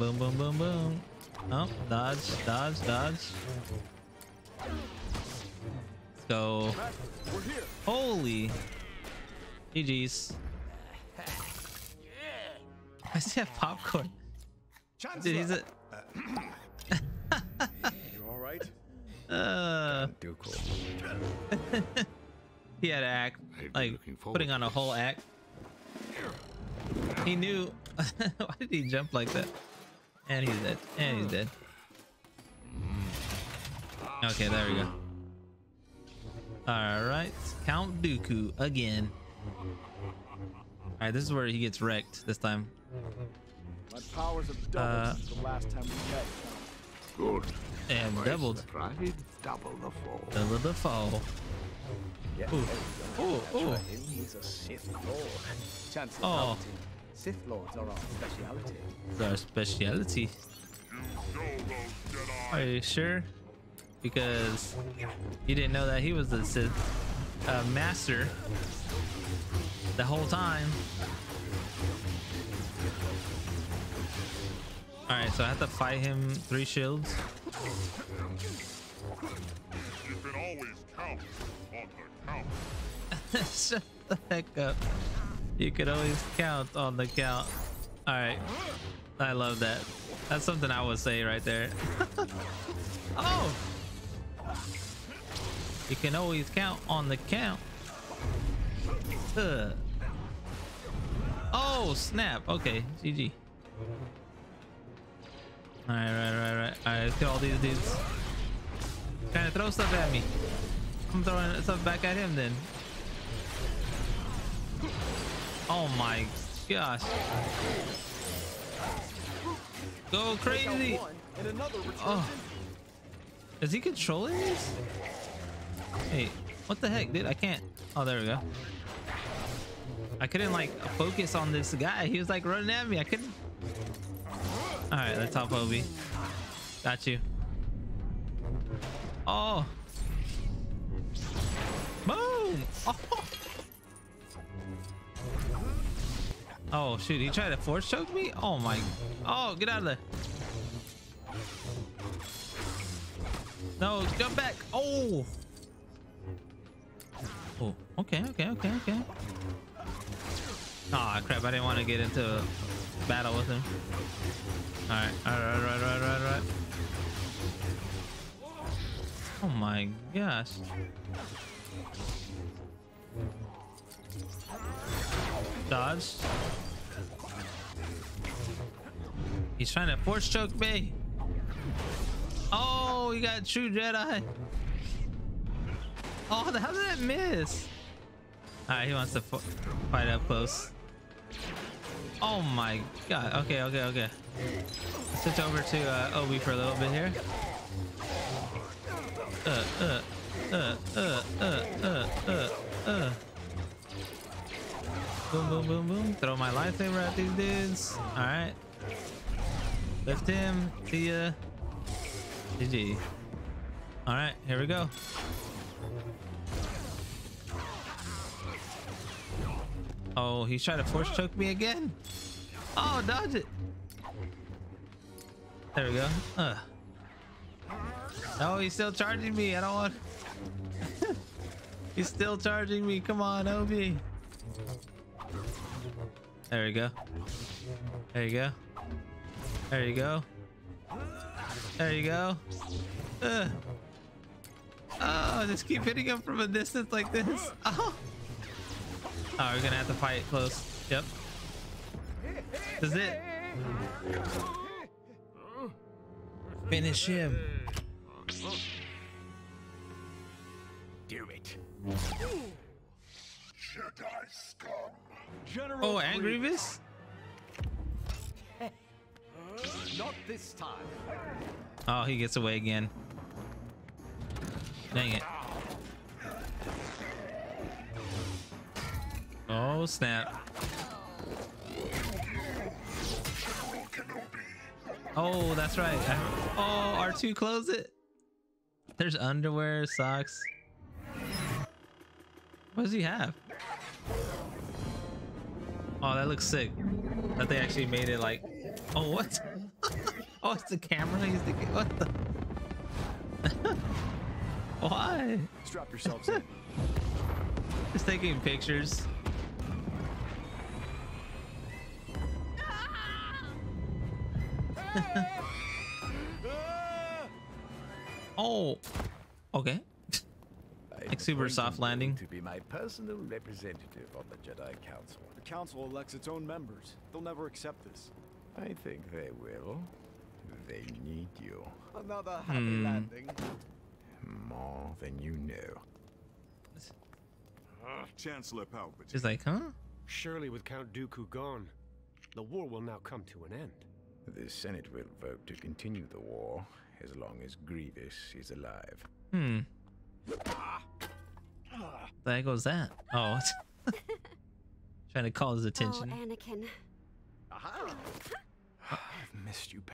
Boom, boom, boom, boom. Oh, dodge, dodge, dodge. Go. Holy. GG's. I see have popcorn. Dude, he's a. You all right? Uh, cool. he had to act like putting on a whole act. He knew. Why did he jump like that? And he's dead. And he's dead. Okay, there we go. All right, Count Dooku again. All right, this is where he gets wrecked this time. My powers have doubled Uh, since the last time we met. Good. And Twice doubled. double the fall. Double the fall. Yeah, Ooh. there you go. Ooh, ooh. right, He's a Sith Lord. Chancellor Oh. Palpatine. Sith Lords are our speciality. It's our speciality. Are you sure? Because you didn't know that he was the Sith uh, master the whole time. All right, so I have to fight him three shields. You can always count on the count. Shut the heck up. You could always count on the count. All right. I love that. That's something I would say right there. oh. You can always count on the count. Ugh. Oh, snap. Okay, GG. All right, right, right, right. All right, let's get all these dudes. Trying to throw stuff at me. I'm throwing stuff back at him then. Oh my gosh. Go crazy. Oh. Is he controlling this? Hey, what the heck, dude? I can't. Oh, there we go. I couldn't like focus on this guy. He was like running at me. I couldn't. All right, let's help Obi. Got you. Oh. Boom. Oh. Oh shoot, he tried to force choke me? Oh my. Oh, get out of there. No, jump back. Oh. Oh, okay, okay, okay, okay. Aw, crap. I didn't want to get into a battle with him. All right, all right, all right, all right, all right. Oh my gosh. Dodge. He's trying to force choke me. Oh, he got true Jedi. Oh, how did that miss? All right, he wants to fight up close. Oh my god. Okay, okay, okay. Switch over to uh, Obi for a little bit here. Uh, uh, uh, uh, uh, uh, uh. Boom, boom, boom, boom. Throw my lightsaber at these dudes. All right. Lift him. See ya. GG. All right, here we go. Oh, he's trying to force choke me again. Oh, dodge it. There we go. Uh. Oh, he's still charging me. I don't want. he's still charging me. Come on, Obi. There you go. There you go. There you go. There you go. Uh. Oh, just keep hitting him from a distance like this. Oh. Oh, we're gonna have to fight close. Yep. This is it. Finish him. Do it. Jedi scum. General Oh, and Grievous. Grievous? Not this time. Oh, he gets away again. Dang it. Oh, snap. Oh, that's right. Oh, R2 close it. There's underwear, socks. What does he have? Oh, that looks sick. That they actually made it like. Oh, what? oh, it's the camera. He's the what the? Why? Strap yourselves in. Just taking pictures. oh, okay. Like super soft landing. To be my personal representative on the Jedi Council. The council elects its own members. They'll never accept this. I think they will. They need you Another happy Hmm. landing. more than you know. Chancellor Palpatine. She's like, huh? Surely with Count Dooku gone, the war will now come to an end. The Senate will vote to continue the war as long as Grievous is alive. Hmm. The heck was that? Oh, trying to call his oh, attention. Oh, Anakin. I've missed you,